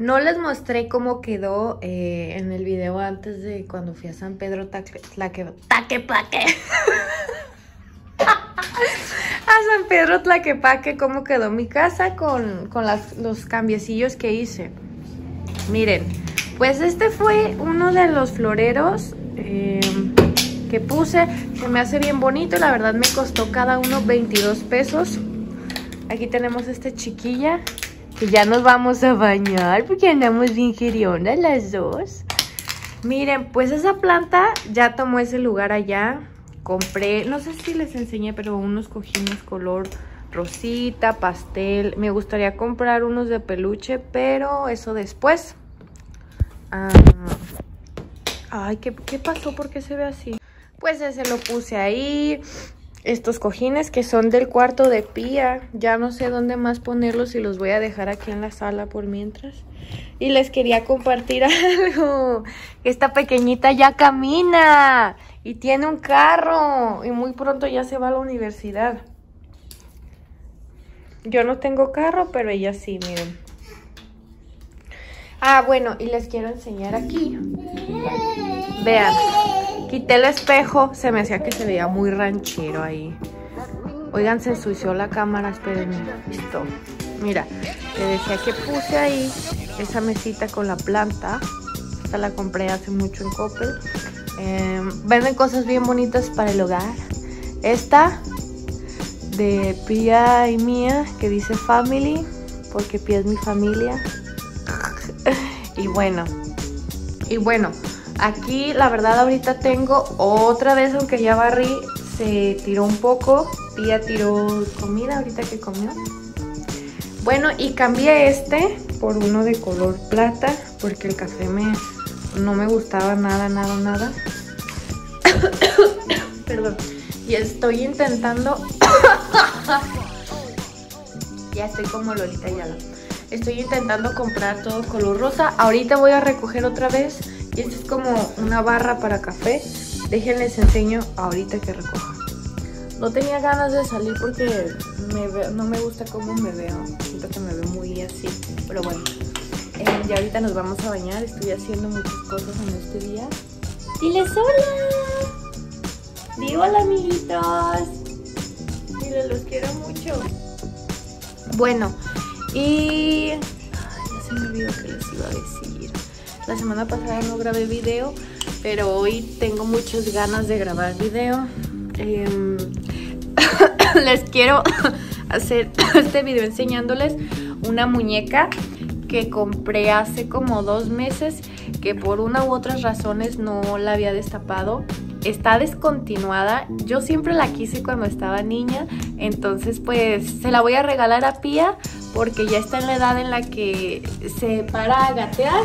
No les mostré cómo quedó eh, en el video antes de cuando fui a San Pedro Tlaquepaque. Taquepaque. a San Pedro Tlaquepaque cómo quedó mi casa con, con los cambiecillos que hice. Miren, pues este fue uno de los floreros eh, que puse. Se me hace bien bonito, la verdad me costó cada uno 22 pesos. Aquí tenemos este chiquilla que ya nos vamos a bañar porque andamos bien gerionas las dos. Miren, pues esa planta ya tomó ese lugar allá. Compré, no sé si les enseñé, pero unos cojines color rosita, pastel. Me gustaría comprar unos de peluche, pero eso después. Ah, ay, ¿qué, ¿qué pasó? ¿Por qué se ve así? Pues ese lo puse ahí estos cojines que son del cuarto de Pía. Ya no sé dónde más ponerlos y los voy a dejar aquí en la sala por mientras. Y les quería compartir algo. Esta pequeñita ya camina y tiene un carro y muy pronto ya se va a la universidad. Yo no tengo carro, pero ella sí, miren. Ah, bueno, y les quiero enseñar aquí. Vean. Quité el espejo, se me hacía que se veía muy ranchero ahí. Oigan, se ensució la cámara, espérenme. Listo. Mira, te decía que puse ahí esa mesita con la planta. Esta la compré hace mucho en Coppel. Em, venden cosas bien bonitas para el hogar. Esta de Pia y mía que dice family, porque Pia es mi familia. y bueno, y bueno, Aquí la verdad ahorita tengo otra vez, aunque ya barrí, se tiró un poco. Pía tiró comida ahorita que comió. Bueno, y cambié este por uno de color plata, porque el café me, no me gustaba nada, nada, nada. Perdón. Y estoy intentando... ya estoy como Lolita Yala. Estoy intentando comprar todo color rosa. Ahorita voy a recoger otra vez y esta es como una barra para café. Déjenles enseño ahorita que recoja. No tenía ganas de salir porque no me gusta cómo me veo. Siento que me veo muy así. Pero bueno, eh, ya ahorita nos vamos a bañar. Estoy haciendo muchas cosas en este día. ¡Diles hola! ¡Di hola, amiguitos! Miren, los quiero mucho. Bueno, y... Ay, ya se me olvidó que les iba a decir. La semana pasada no grabé video, pero hoy tengo muchas ganas de grabar video. Em, les quiero hacer este video enseñándoles una muñeca que compré hace como dos meses que por una u otras razones no la había destapado está descontinuada. Yo siempre la quise cuando estaba niña, entonces pues se la voy a regalar a Pía porque ya está en la edad en la que se para a gatear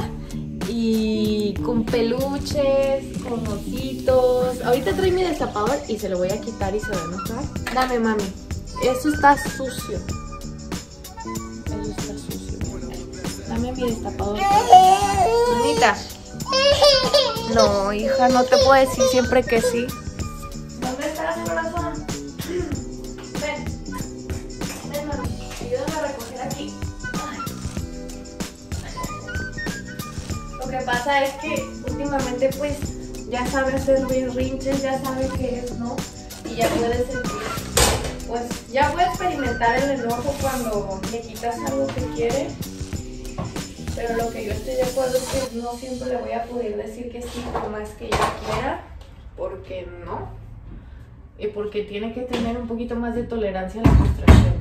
y con peluches, con ositos. Ahorita trae mi destapador y se lo voy a quitar y se va a enojar. Dame, mami. Eso está sucio. Eso está sucio. Dame mi destapador. Bonita. No, hija, no te puedo decir siempre que sí. Pasa es que últimamente pues ya sabe hacer rinches, ya sabe qué es, ¿no? Y ya puede sentir, pues ya puede experimentar el enojo cuando le quitas algo que quiere. Pero lo que yo estoy de acuerdo es que no siempre le voy a poder decir que sí por más que ella quiera, porque no. Y porque tiene que tener un poquito más de tolerancia a la frustración.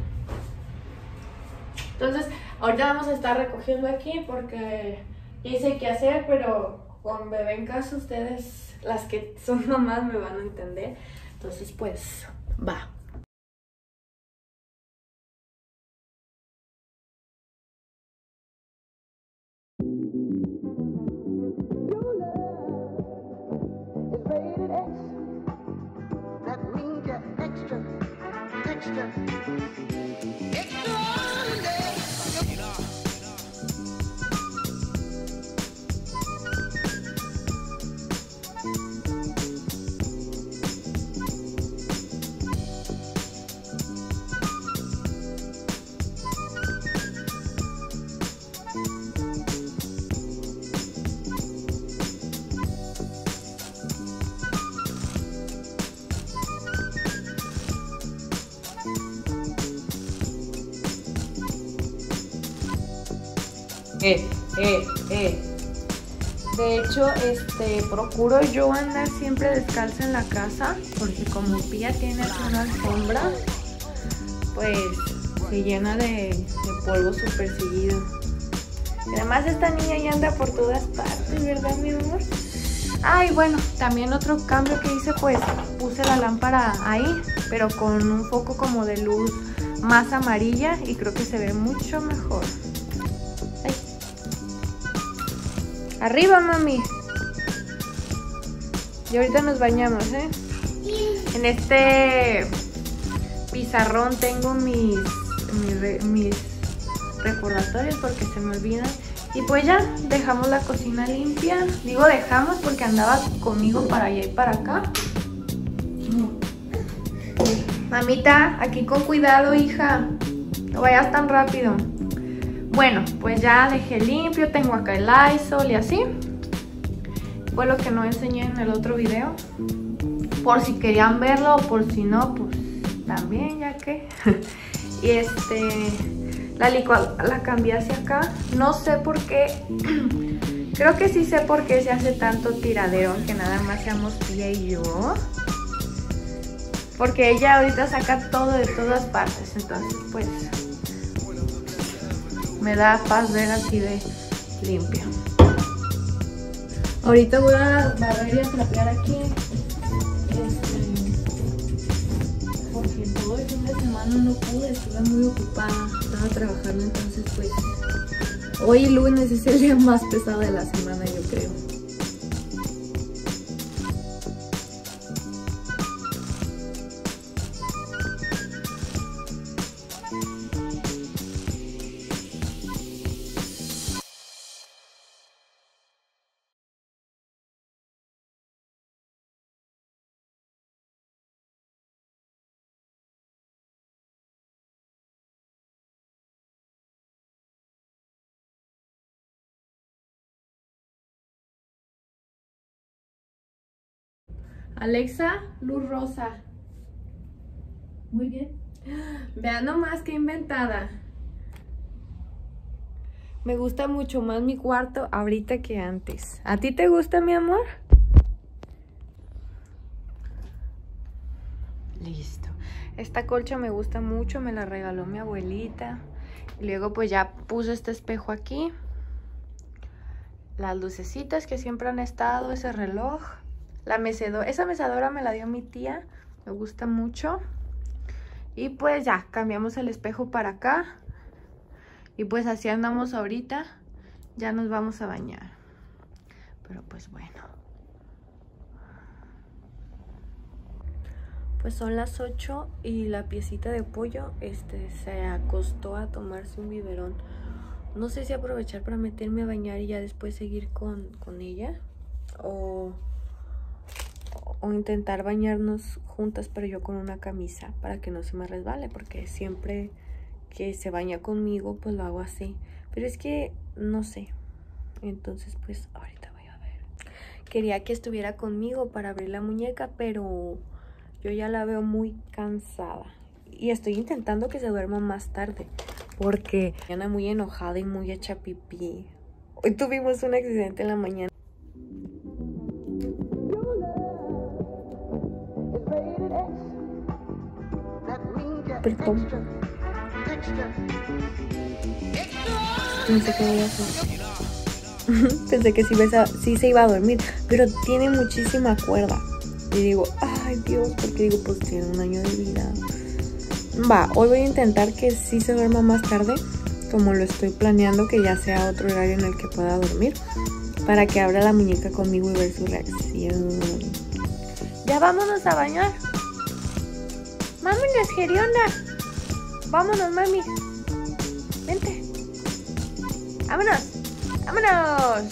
Entonces, ahorita vamos a estar recogiendo aquí porque hice qué hacer, pero con bebé en casa ustedes, las que son mamás, me van a entender. Entonces, pues, va. Eh, eh, eh. De hecho, este, procuro yo andar siempre descalza en la casa, porque como Pía tiene una alfombra, pues se llena de, polvo súper seguido. Además esta niña ya anda por todas partes, ¿verdad mi amor? Ay, bueno, también otro cambio que hice pues puse la lámpara ahí, pero con un foco como de luz más amarilla y creo que se ve mucho mejor. Arriba, mami. Y ahorita nos bañamos, ¿eh? En este pizarrón tengo mis, mis, recordatorios porque se me olvidan. Y pues ya, dejamos la cocina limpia. Digo dejamos porque andaba conmigo para allá y para acá. Mamita, aquí con cuidado, hija. No vayas tan rápido. Bueno, pues ya dejé limpio. Tengo acá el Lysol y así. Fue lo que no enseñé en el otro video. Por si querían verlo o por si no, pues también, ya que. y este la licuadora la cambié hacia acá. No sé por qué. Creo que sí sé por qué se hace tanto tiradero, aunque nada más seamos Pia y yo. Porque ella ahorita saca todo de todas partes, entonces pues me da paz ver así de limpio. Ahorita voy a barrer y a trapear aquí no pude, estuve muy ocupada, estaba trabajando, entonces pues hoy lunes es el día más pesado de la semana yo creo. Alexa, luz rosa. Muy bien. Vean nomás qué inventada. Me gusta mucho más mi cuarto ahorita que antes. ¿A ti te gusta, mi amor? Listo. Esta colcha me gusta mucho, me la regaló mi abuelita. Y luego pues ya puse este espejo aquí. Las lucecitas que siempre han estado, ese reloj. La mecedora, esa mecedora me la dio mi tía, me gusta mucho. Y pues ya, cambiamos el espejo para acá. Y pues así andamos ahorita. Ya nos vamos a bañar. Pero pues bueno. Pues son las 8 y la piecita de pollo este, se acostó a tomarse un biberón. No sé si aprovechar para meterme a bañar y ya después seguir con, con ella. O o intentar bañarnos juntas pero yo con una camisa para que no se me resbale porque siempre que se baña conmigo pues lo hago así. Pero es que no sé. Entonces pues ahorita voy a ver. Quería que estuviera conmigo para abrir la muñeca pero yo ya la veo muy cansada. Y estoy intentando que se duerma más tarde porque anda muy enojada y muy hecha pipí. Hoy tuvimos un accidente en la mañana Voy a hacer. Pensé que sí, se iba a dormir, pero tiene muchísima cuerda. Y digo, ay Dios, porque digo, pues tiene un año de vida. Va, hoy voy a intentar que sí se duerma más tarde, como lo estoy planeando, que ya sea otro horario en el que pueda dormir, para que abra la muñeca conmigo y ver su reacción. Ya vámonos a bañar. Vámonos, Gerionda. Vámonos, mami. Vente. Vámonos. Vámonos.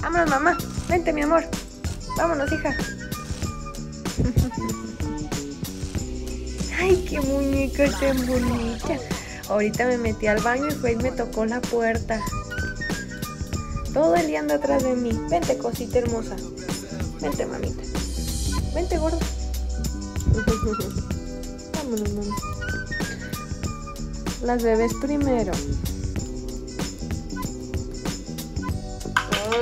Vámonos, mamá. Vente, mi amor. Vámonos, hija. Ay, qué muñeca tan bonita. Ahorita me metí al baño y fue y me tocó la puerta. Todo el día anda atrás de mí. Vente, cosita hermosa. Vente, mamita. Vente, gordo. Vámonos. Las bebés primero.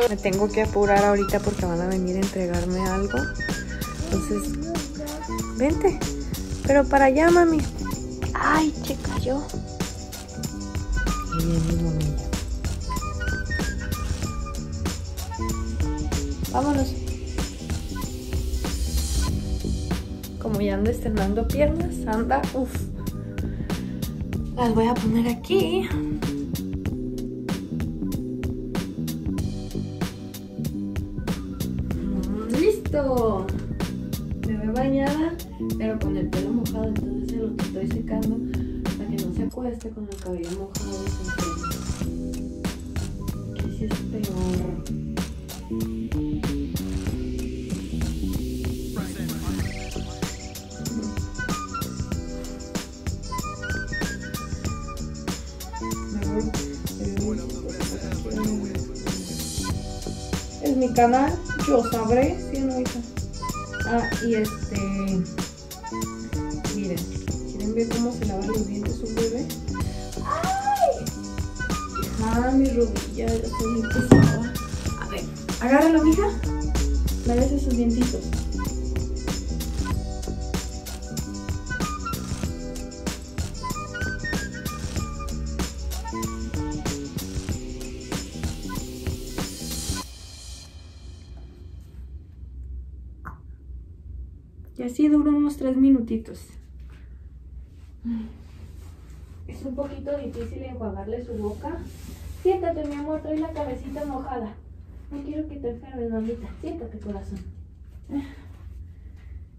Me tengo que apurar ahorita porque van a venir a entregarme algo. Entonces, vente. Pero para allá, mami. Ay, che cayó. Vámonos. Ya anda estrenando piernas, anda, uff. Las voy a poner aquí. Mm, ¡Listo! Me veo bañada, pero con el pelo mojado, entonces se lo estoy secando para que no se acueste con el cabello mojado. Que si es peor. Mi canal, yo sabré, si no hija. Ah, y este. Miren, ¿quieren ver cómo se lavan los dientes un bebé? ¡Ay! Ah, mi rodilla, ya. A ver, agárralo, mija. Lávese sus dientitos. Y así dura unos tres minutitos. Es un poquito difícil enjuagarle su boca. Siéntate, mi amor, trae la cabecita mojada. No quiero que te enfermes, mamita. Siéntate, corazón.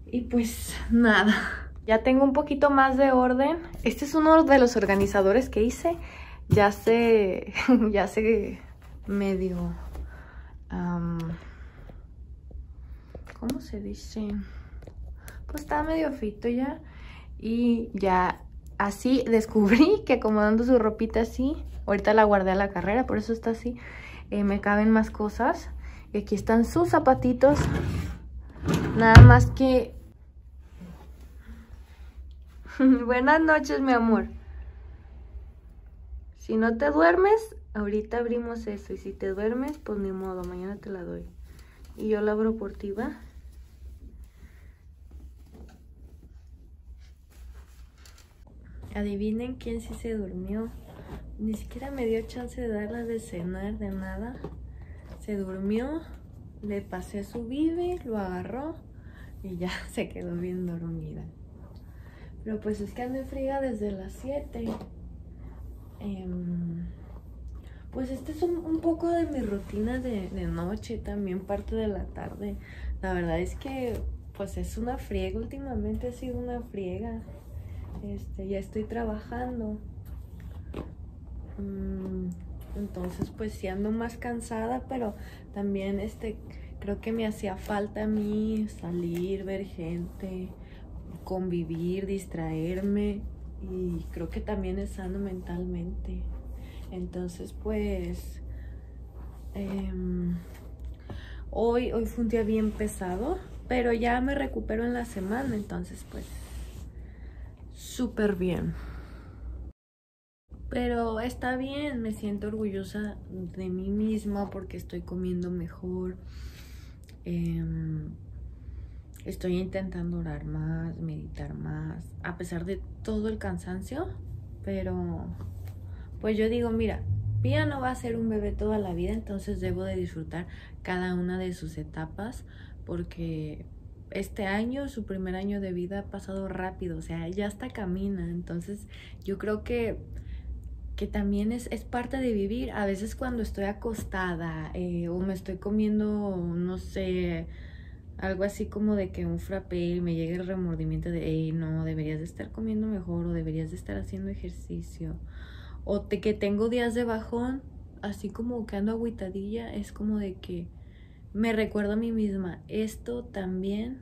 Y pues nada. Ya tengo un poquito más de orden. Este es uno de los organizadores que hice. Ya se... ya se medio... um, ¿Cómo se dice? Pues estaba medio fito ya. Y ya así descubrí que acomodando su ropita así, ahorita la guardé a la carrera, por eso está así, eh, me caben más cosas. Y aquí están sus zapatitos. Nada más que... Buenas noches, mi amor. Si no te duermes, ahorita abrimos eso. Y si te duermes, pues ni modo, mañana te la doy. Y yo la abro por ti, ¿va? Adivinen quién sí se durmió. Ni siquiera me dio chance de darla de cenar, de nada. Se durmió, le pasé su bibi, lo agarró y ya se quedó bien dormida. Pero pues es que ando en friga desde las 7. Em, pues este es un, un, poco de mi rutina de, de noche, también parte de la tarde. La verdad es que pues es una friega, últimamente ha sido una friega. Este, ya estoy trabajando. Mm, entonces, pues sí ando más cansada, pero también este, creo que me hacía falta a mí salir, ver gente, convivir, distraerme y creo que también es sano mentalmente. Entonces, pues, eh, hoy, hoy fue un día bien pesado, pero ya me recupero en la semana, entonces, pues, súper bien. Pero está bien, me siento orgullosa de mí misma porque estoy comiendo mejor. Eh, estoy intentando orar más, meditar más, a pesar de todo el cansancio. Pero, pues yo digo, mira, Pía no va a ser un bebé toda la vida, entonces debo de disfrutar cada una de sus etapas porque este año, su primer año de vida ha pasado rápido, o sea, ya hasta camina, entonces yo creo que, que también es, es parte de vivir. A veces cuando estoy acostada eh, o me estoy comiendo, no sé, algo así como de que un frappé me llega el remordimiento de, hey, no, deberías de estar comiendo mejor o deberías de estar haciendo ejercicio. O que tengo días de bajón, así como que ando agüitadilla, es como de que me recuerdo a mí misma, esto también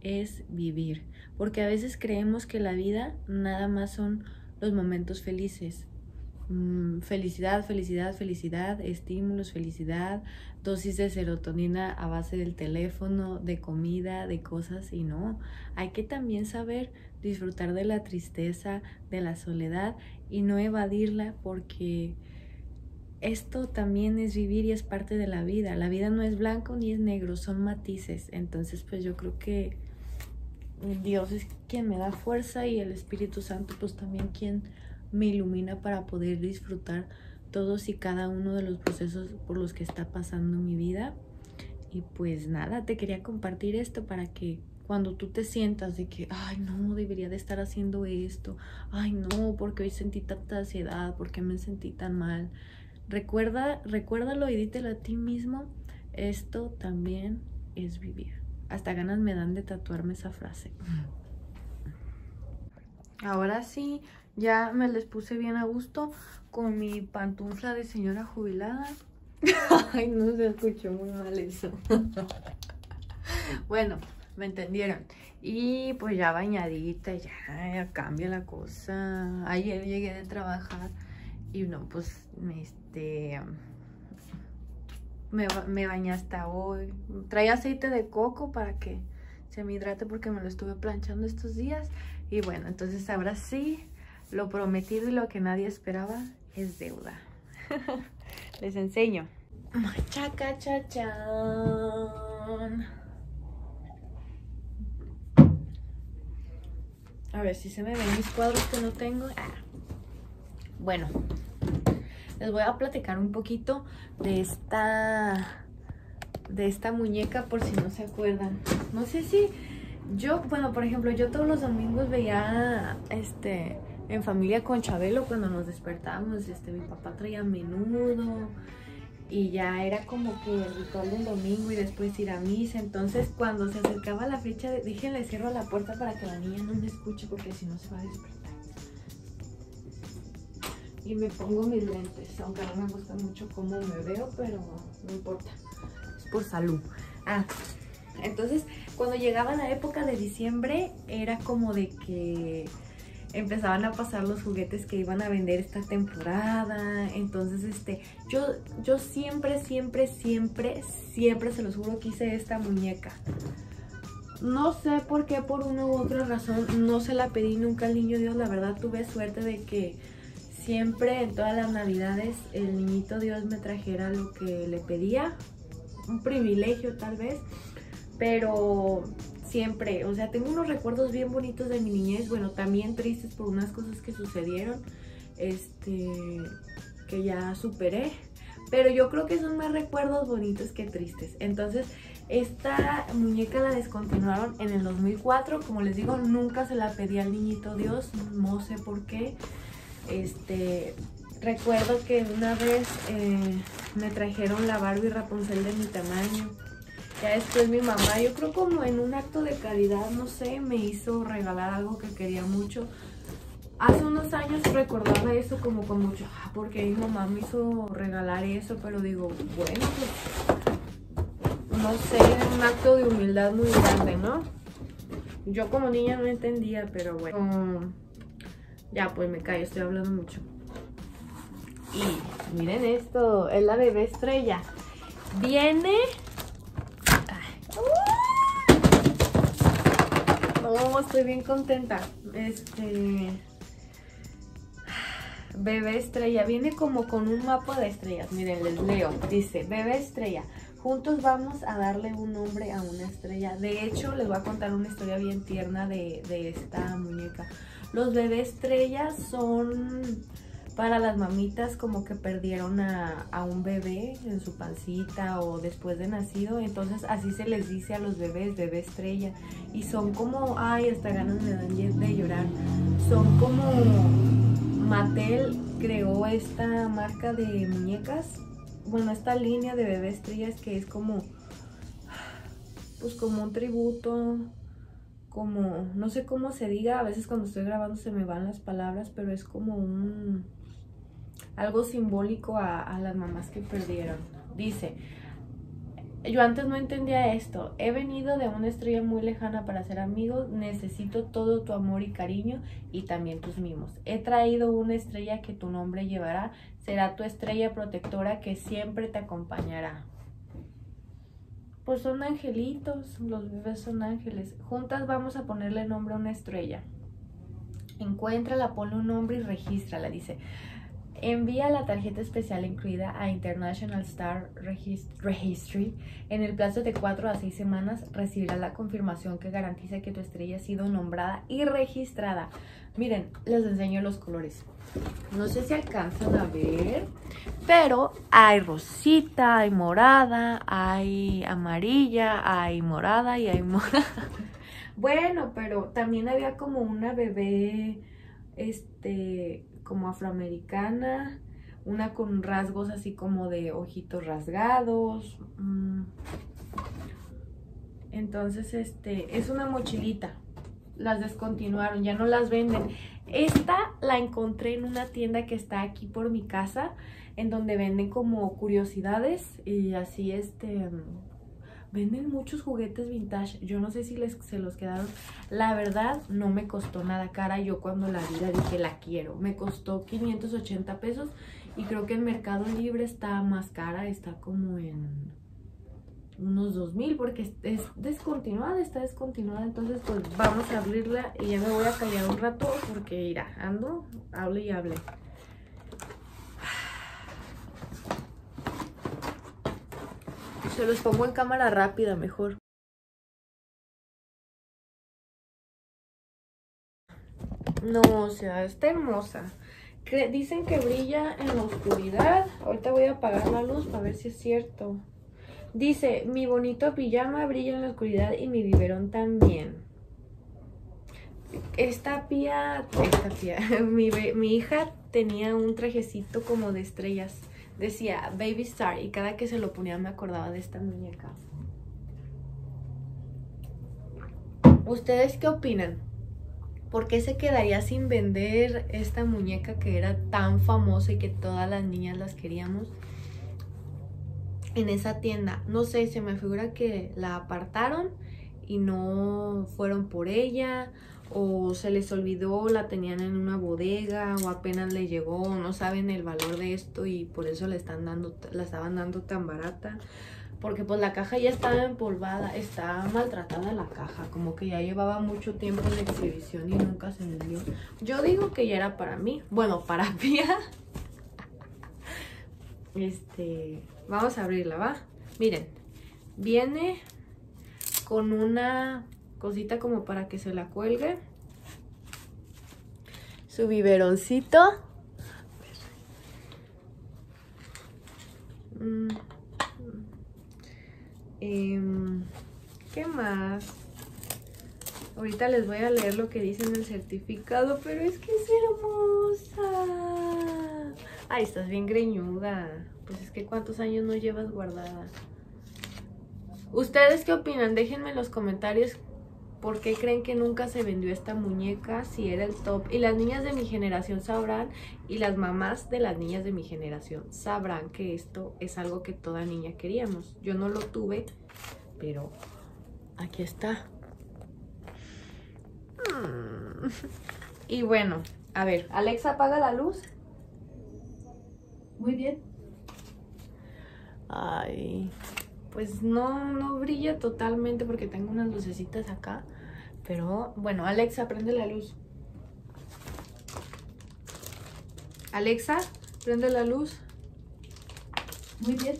es vivir, porque a veces creemos que la vida nada más son los momentos felices. Mm, felicidad, felicidad, felicidad, estímulos, felicidad, dosis de serotonina a base del teléfono, de comida, de cosas y no, hay que también saber disfrutar de la tristeza, de la soledad y no evadirla porque esto también es vivir y es parte de la vida. La vida no es blanco ni es negro, son matices. Entonces, pues yo creo que Dios es quien me da fuerza y el Espíritu Santo pues también quien me ilumina para poder disfrutar todos y cada uno de los procesos por los que está pasando mi vida. Y pues nada, te quería compartir esto para que cuando tú te sientas de que, ay, no, debería de estar haciendo esto, ay, no, porque hoy sentí tanta ansiedad, porque me sentí tan mal. Recuerda, recuérdalo y dítelo a ti mismo, esto también es vivir. Hasta ganas me dan de tatuarme esa frase. Ahora sí, ya me les puse bien a gusto con mi pantufla de señora jubilada. Ay, no se escuchó muy mal eso. bueno, me entendieron. Y pues ya bañadita, ya, ya cambia la cosa. Ayer llegué de trabajar y no, pues este me, me bañé hasta hoy. Traía aceite de coco para que se me hidrate porque me lo estuve planchando estos días. Y bueno, entonces ahora sí, lo prometido y lo que nadie esperaba es deuda. Les enseño. Chaca, chachán. A ver si se me ven mis cuadros que no tengo. Ah. Bueno, les voy a platicar un poquito de esta de esta muñeca por si no se acuerdan. No sé si yo, bueno, por ejemplo, yo todos los domingos veía este en familia con Chabelo cuando nos despertábamos, este mi papá traía menudo y ya era como que el ritual del domingo y después ir a misa. Entonces, cuando se acercaba la fecha, dije, le cierro la puerta para que la niña no me escuche porque si no se va a despertar y me pongo mis lentes, aunque no me gusta mucho cómo me veo, pero no importa, es por salud. Ah, entonces cuando llegaba la época de diciembre era como de que empezaban a pasar los juguetes que iban a vender esta temporada. Entonces, este, yo, yo siempre, siempre, siempre, siempre se los juro que hice esta muñeca. No sé por qué, por una u otra razón, no se la pedí nunca al niño Dios. La verdad tuve suerte de que siempre en todas las navidades el niñito Dios me trajera lo que le pedía, un privilegio tal vez, pero siempre, o sea, tengo unos recuerdos bien bonitos de mi niñez, bueno, también tristes por unas cosas que sucedieron, este, que ya superé, pero yo creo que son más recuerdos bonitos que tristes. Entonces, esta muñeca la descontinuaron en el 2004, como les digo, nunca se la pedí al niñito Dios, no sé por qué. Este, recuerdo que una vez eh, me trajeron la Barbie Rapunzel de mi tamaño. Ya después mi mamá, yo creo como en un acto de caridad, no sé, me hizo regalar algo que quería mucho. Hace unos años recordaba eso como con mucho, ah, porque mi mamá me hizo regalar eso, pero digo, bueno, pues, no sé, un acto de humildad muy grande, ¿no? Yo como niña no entendía, pero bueno. Ya, pues me callo, estoy hablando mucho. Y miren esto, es la bebé estrella. Viene... Oh, estoy bien contenta. Este... Bebé estrella, viene como con un mapa de estrellas. Miren, les leo. Dice, bebé estrella, juntos vamos a darle un nombre a una estrella. De hecho, les voy a contar una historia bien tierna de, de esta muñeca. Los bebés estrellas son para las mamitas como que perdieron a, un bebé en su pancita o después de nacido. Entonces así se les dice a los bebés, bebé estrella. Y son como, ay, hasta ganas me dan de llorar. Son como Mattel creó esta marca de muñecas. Bueno, esta línea de bebé estrellas que es como, pues como un tributo como, no sé cómo se diga, a veces cuando estoy grabando se me van las palabras, pero es como un, algo simbólico a, las mamás que perdieron. Dice, yo antes no entendía esto, he venido de una estrella muy lejana para ser amigos, necesito todo tu amor y cariño y también tus mimos. He traído una estrella que tu nombre llevará, será tu estrella protectora que siempre te acompañará. Pues son angelitos, los bebés son ángeles. Juntas vamos a ponerle nombre a una estrella. Encuéntrala, ponle un nombre y regístrala, dice. Envía la tarjeta especial incluida a International Star Registry. En el plazo de 4 a 6 semanas recibirás la confirmación que garantiza que tu estrella ha sido nombrada y registrada. Miren, les enseño los colores. No sé si alcanzan a ver, pero hay rosita, hay morada, hay amarilla, hay morada y hay morada. Bueno, pero también había como una bebé, este, como afroamericana, una con rasgos así como de ojitos rasgados. Mm. Entonces, este, es una mochilita. Las descontinuaron, ya no las venden. Esta la encontré en una tienda que está aquí por mi casa, en donde venden como curiosidades y así, este, Venden muchos juguetes vintage. Yo no sé si les, se los quedaron. La verdad, no me costó nada cara. Yo cuando la vi la dije, la quiero. Me costó 580 pesos. Y creo que en Mercado Libre está más cara. Está como en unos 2000 porque es descontinuada, está descontinuada. Entonces, pues vamos a abrirla y ya me voy a callar un rato porque irá, ando, hable y hable. Se los pongo en cámara rápida mejor. No, o sea, está hermosa. Dicen que brilla en la oscuridad. Ahorita voy a apagar la luz para ver si es cierto. Dice, mi bonito pijama brilla en la oscuridad y mi biberón también. Esta pía, esta pía, mi, mi hija tenía un trajecito como de estrellas decía Baby Star y cada que se lo ponía me acordaba de esta muñeca. ¿Ustedes qué opinan? ¿Por qué se quedaría sin vender esta muñeca que era tan famosa y que todas las niñas las queríamos? En esa tienda, no sé, se me figura que la apartaron y no fueron por ella o se les olvidó, la tenían en una bodega o apenas le llegó, no saben el valor de esto y por eso le están dando, la estaban dando tan barata. Porque pues la caja ya estaba empolvada, está maltratada la caja, como que ya llevaba mucho tiempo en exhibición y nunca se vendió. Yo digo que ya era para mí, bueno, para Pia. Este, vamos a abrirla, ¿va? Miren, viene con una cosita como para que se la cuelgue. Su biberoncito. Mm. Em, ¿Qué más? Ahorita les voy a leer lo que dice en el certificado, pero es que es hermosa. Ay, estás bien greñuda. Pues es que cuántos años no llevas guardada. ¿Ustedes qué opinan? Déjenme en los comentarios ¿Por qué creen que nunca se vendió esta muñeca si era el top? Y las niñas de mi generación sabrán y las mamás de las niñas de mi generación sabrán que esto es algo que toda niña queríamos. Yo no lo tuve, pero aquí está. Mm. Y bueno, a ver, Alexa, apaga la luz. Muy bien. Ay, pues no, no brilla totalmente porque tengo unas lucecitas acá. Pero bueno, Alexa, prende la luz. Alexa, prende la luz. Muy bien.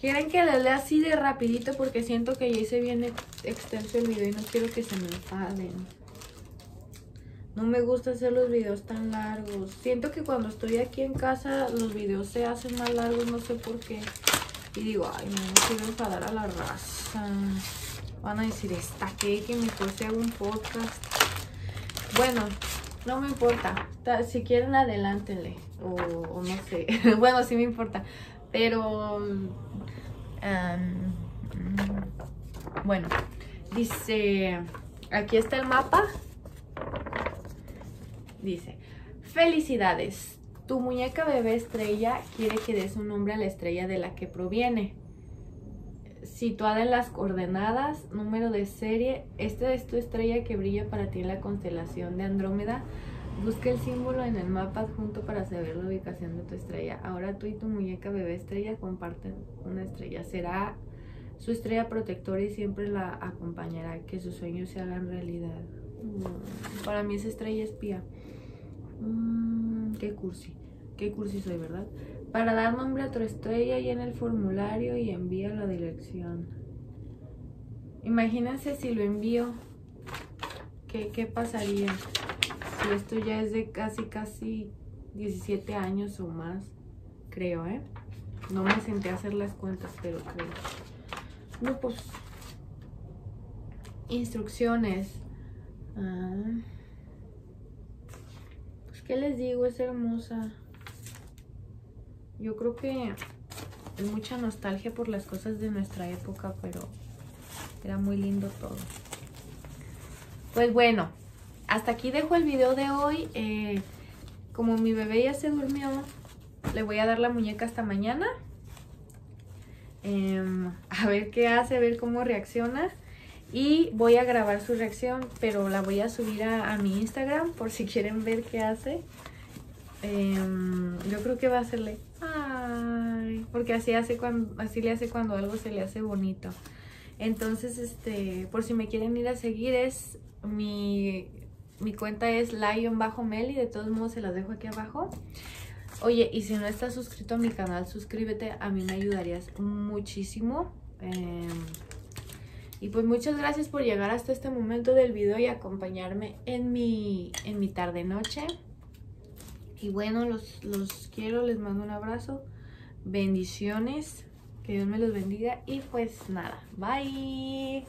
¿Quieren que le lea así de rapidito? Porque siento que ya se viene extenso el video y no quiero que se me enfaden. No me gusta hacer los videos tan largos. Siento que cuando estoy aquí en casa los videos se hacen más largos, no sé por qué. Y digo, ay, no, quiero enfadar a la raza. Van a decir, esta que que mejor sea un podcast. Bueno, no me importa. Si quieren, adelántenle. O, no sé. bueno, sí me importa. Pero... bueno, dice... Aquí está el mapa. Dice, felicidades. Tu muñeca bebé estrella quiere que des un nombre a la estrella de la que proviene situada en las coordenadas, número de serie. Esta es tu estrella que brilla para ti en la constelación de Andrómeda. Busca el símbolo en el mapa adjunto para saber la ubicación de tu estrella. Ahora tú y tu muñeca bebé estrella comparten una estrella. Será su estrella protectora y siempre la acompañará. Que sus sueños se hagan realidad. Mm, para mí esa estrella espía. Qué cursi qué cursi soy, ¿verdad? Para dar nombre a tu estrella y en el formulario y envía la dirección. Imagínense si lo envío. ¿Qué, qué pasaría? Si esto ya es de casi, casi 17 años o más. Creo, ¿eh? No me senté a hacer las cuentas, pero creo. No, pues. Instrucciones. Ah. ¿Qué les digo? Es hermosa. Yo creo que es mucha nostalgia por las cosas de nuestra época, pero era muy lindo todo. Pues bueno, hasta aquí dejo el video de hoy. Eh, como mi bebé ya se durmió, le voy a dar la muñeca hasta mañana. Em, a ver qué hace, a ver cómo reacciona. Y voy a grabar su reacción, pero la voy a subir a, mi Instagram por si quieren ver qué hace. Em, yo creo que va a hacerle ay, porque así hace cuando le hace cuando algo se le hace bonito. Entonces, este, por si me quieren ir a seguir es mi mi cuenta es lion-meli, de todos modos se las dejo aquí abajo. Oye, y si no estás suscrito a mi canal, suscríbete, a mí me ayudarías muchísimo. Em, y pues muchas gracias por llegar hasta este momento del video y acompañarme en mi, en mi tarde-noche. Y bueno, los, los quiero, les mando un abrazo. Bendiciones. Que Dios me los bendiga. Y pues nada, bye.